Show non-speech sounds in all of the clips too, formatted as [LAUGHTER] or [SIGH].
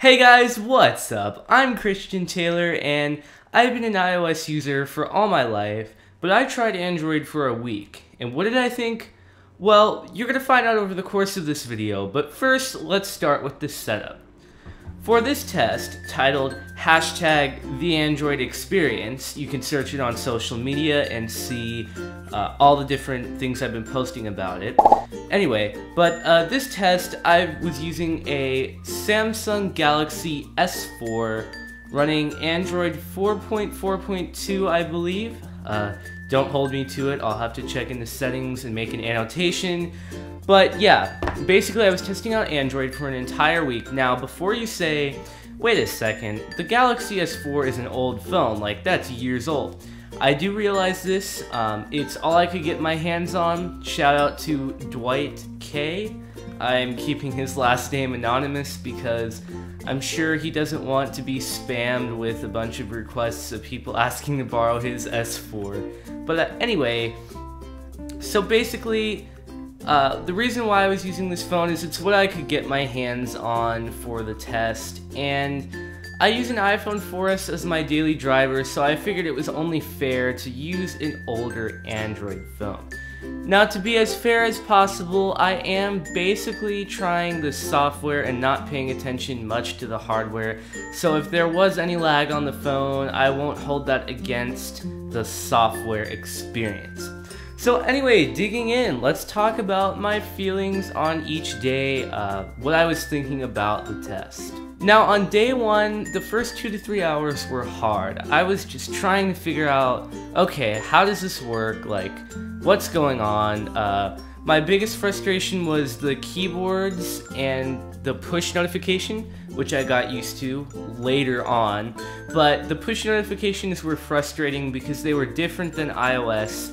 Hey guys, what's up? I'm Christian Taylor and I've been an iOS user for all my life, but I tried Android for a week. And what did I think? Well, you're gonna find out over the course of this video, but first, let's start with the setup. For this test, titled hashtag the Android experience, you can search it on social media and see uh, all the different things I've been posting about it. Anyway, but uh, this test, I was using a Samsung Galaxy S4 running Android 4.4.2, I believe. Uh, don't hold me to it, I'll have to check in the settings and make an annotation. But yeah, basically I was testing out Android for an entire week. Now, before you say, wait a second, the Galaxy S4 is an old phone, like that's years old. I do realize this, um, it's all I could get my hands on. Shout out to Dwight K. I'm keeping his last name anonymous because I'm sure he doesn't want to be spammed with a bunch of requests of people asking to borrow his S4. But uh, anyway, so basically, uh, the reason why I was using this phone is it's what I could get my hands on for the test, and I use an iPhone 4S as my daily driver, so I figured it was only fair to use an older Android phone. Now to be as fair as possible, I am basically trying the software and not paying attention much to the hardware, so if there was any lag on the phone, I won't hold that against the software experience. So anyway, digging in, let's talk about my feelings on each day, uh, what I was thinking about the test. Now on day one, the first two to three hours were hard. I was just trying to figure out, okay, how does this work? Like, what's going on? Uh, my biggest frustration was the keyboards and the push notification, which I got used to later on. But the push notifications were frustrating because they were different than iOS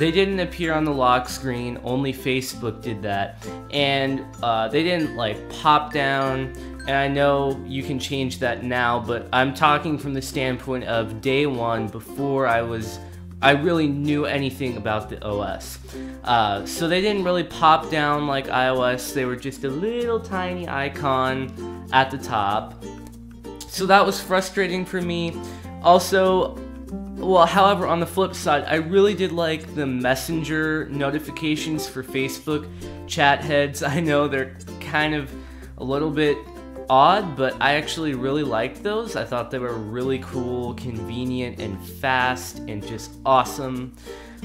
they didn't appear on the lock screen, only Facebook did that. And uh, they didn't like pop down, and I know you can change that now, but I'm talking from the standpoint of day one before I was I really knew anything about the OS. Uh, so they didn't really pop down like iOS, they were just a little tiny icon at the top. So that was frustrating for me. Also, well, however, on the flip side, I really did like the messenger notifications for Facebook chat heads. [LAUGHS] I know they're kind of a little bit odd, but I actually really liked those. I thought they were really cool, convenient, and fast, and just awesome.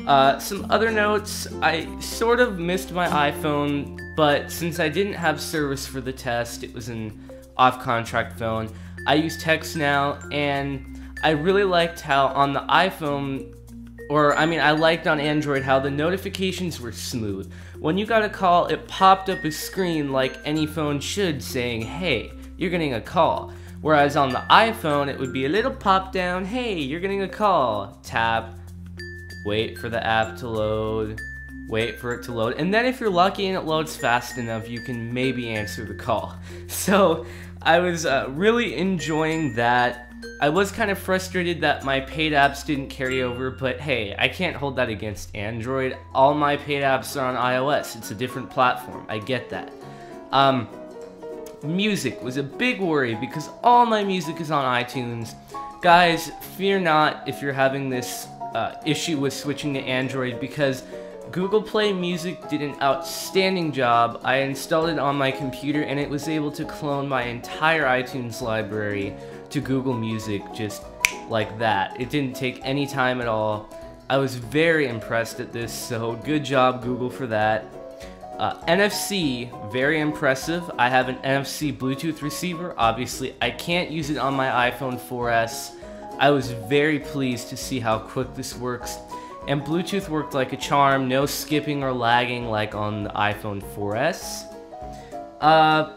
Uh, some other notes, I sort of missed my iPhone, but since I didn't have service for the test, it was an off-contract phone, I use text now, and I really liked how on the iPhone, or I mean, I liked on Android how the notifications were smooth. When you got a call, it popped up a screen like any phone should saying, hey, you're getting a call. Whereas on the iPhone, it would be a little pop down, hey, you're getting a call. Tap, wait for the app to load, wait for it to load, and then if you're lucky and it loads fast enough, you can maybe answer the call. [LAUGHS] So I was uh, really enjoying that I was kind of frustrated that my paid apps didn't carry over, but hey, I can't hold that against Android. All my paid apps are on iOS. It's a different platform. I get that. Um, music was a big worry because all my music is on iTunes. Guys, fear not if you're having this uh, issue with switching to Android because Google Play Music did an outstanding job. I installed it on my computer and it was able to clone my entire iTunes library to Google Music just like that. It didn't take any time at all. I was very impressed at this, so good job Google for that. Uh, NFC, very impressive. I have an NFC Bluetooth receiver. Obviously, I can't use it on my iPhone 4S. I was very pleased to see how quick this works. And Bluetooth worked like a charm, no skipping or lagging like on the iPhone 4S. Uh,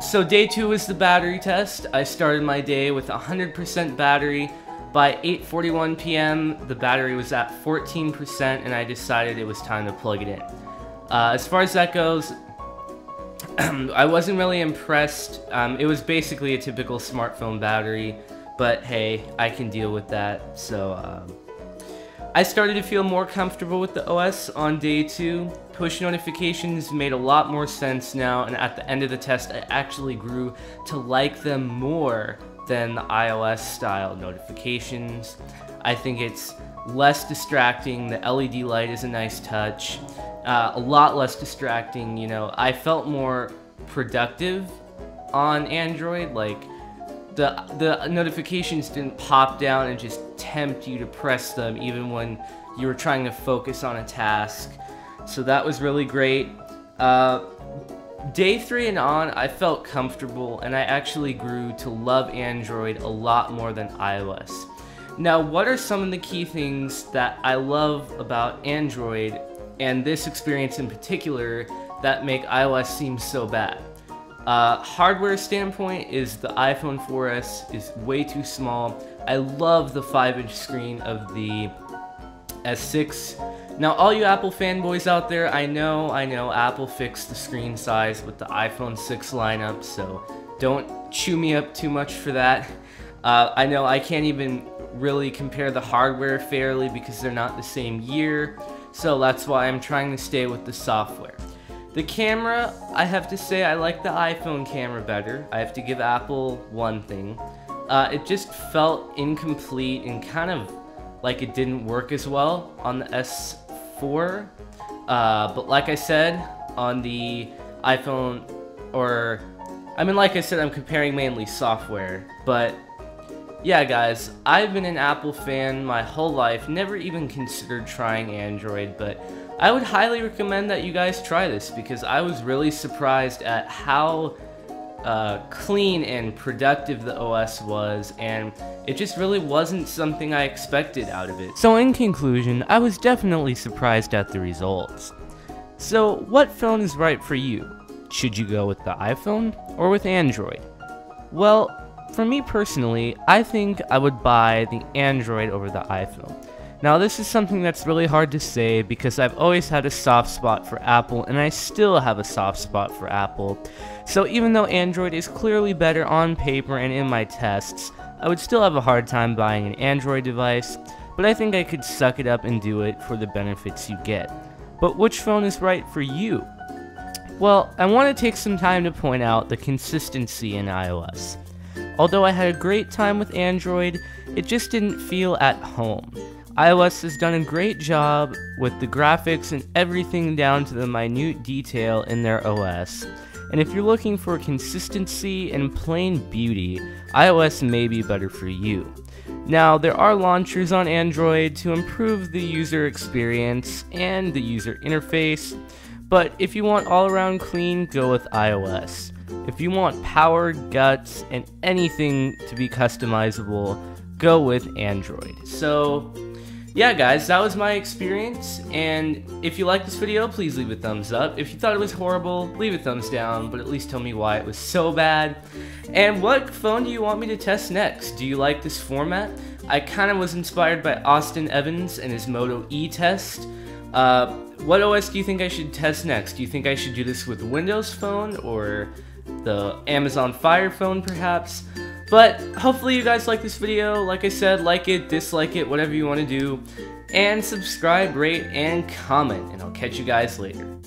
so day two was the battery test. I started my day with 100% battery. By 8.41 p.m., the battery was at 14% and I decided it was time to plug it in. Uh, as far as that goes, [CLEARS THROAT] I wasn't really impressed. Um, it was basically a typical smartphone battery, but hey, I can deal with that. So um, I started to feel more comfortable with the OS on day two. push notifications made a lot more sense now, and at the end of the test, I actually grew to like them more than the iOS style notifications. I think it's less distracting. The LED light is a nice touch. Uh, a lot less distracting, you know. I felt more productive on Android. Like, the, the notifications didn't pop down and just tempt you to press them even when you were trying to focus on a task. So that was really great. Uh, day three and on, I felt comfortable and I actually grew to love Android a lot more than iOS. Now, what are some of the key things that I love about Android and this experience in particular that make iOS seem so bad? Uh, hardware standpoint is the iPhone 4S is way too small. I love the 5-inch screen of the S6. Now, all you Apple fanboys out there, I know, I know, Apple fixed the screen size with the iPhone 6 lineup, so don't chew me up too much for that. Uh, I know I can't even really compare the hardware fairly because they're not the same year, so that's why I'm trying to stay with the software. The camera, I have to say I like the iPhone camera better. I have to give Apple one thing. Uh, it just felt incomplete and kind of like it didn't work as well on the S4. Uh, but like I said, on the iPhone, or, I mean, like I said, I'm comparing mainly software, but yeah, guys, I've been an Apple fan my whole life, never even considered trying Android, but I would highly recommend that you guys try this because I was really surprised at how uh, clean and productive the OS was, and it just really wasn't something I expected out of it. So in conclusion, I was definitely surprised at the results. So what phone is right for you? Should you go with the iPhone or with Android? Well, for me personally, I think I would buy the Android over the iPhone. Now this is something that's really hard to say because I've always had a soft spot for Apple and I still have a soft spot for Apple. So even though Android is clearly better on paper and in my tests, I would still have a hard time buying an Android device, but I think I could suck it up and do it for the benefits you get. But which phone is right for you? Well, I want to take some time to point out the consistency in iOS. Although I had a great time with Android, it just didn't feel at home iOS has done a great job with the graphics and everything down to the minute detail in their OS. And if you're looking for consistency and plain beauty, iOS may be better for you. Now, there are launchers on Android to improve the user experience and the user interface, but if you want all around clean, go with iOS. If you want power, guts, and anything to be customizable, go with Android. So, yeah, guys, that was my experience. And if you liked this video, please leave a thumbs up. If you thought it was horrible, leave a thumbs down, but at least tell me why it was so bad. And what phone do you want me to test next? Do you like this format? I kind of was inspired by Austin Evans and his Moto E test. Uh, what OS do you think I should test next? Do you think I should do this with Windows Phone or the Amazon Fire Phone perhaps? But hopefully you guys like this video. Like I said, like it, dislike it, whatever you want to do. And subscribe, rate, and comment. And I'll catch you guys later.